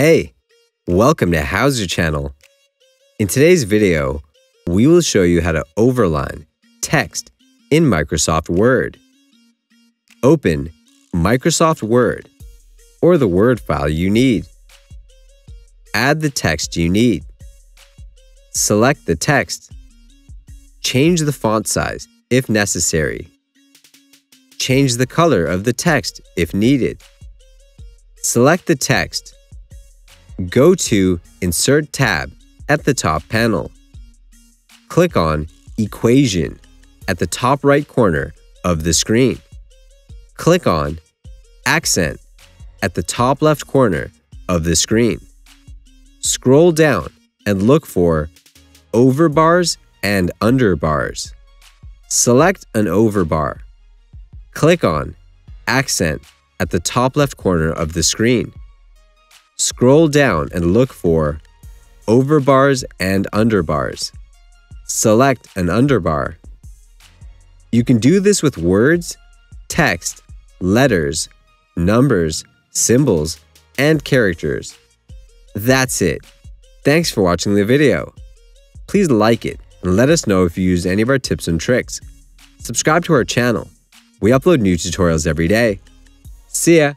Hey, welcome to HOWZA Channel. In today's video, we will show you how to overline text in Microsoft Word. Open Microsoft Word or the Word file you need. Add the text you need. Select the text. Change the font size if necessary. Change the color of the text if needed. Select the text. Go to Insert tab at the top panel. Click on Equation at the top right corner of the screen. Click on Accent at the top left corner of the screen. Scroll down and look for Overbars and Underbars. Select an overbar. Click on Accent at the top left corner of the screen. Scroll down and look for Overbars and Underbars. Select an underbar. You can do this with words, text, letters, numbers, symbols, and characters. That's it. Thanks for watching the video. Please like it and let us know if you use any of our tips and tricks. Subscribe to our channel. We upload new tutorials every day. See ya!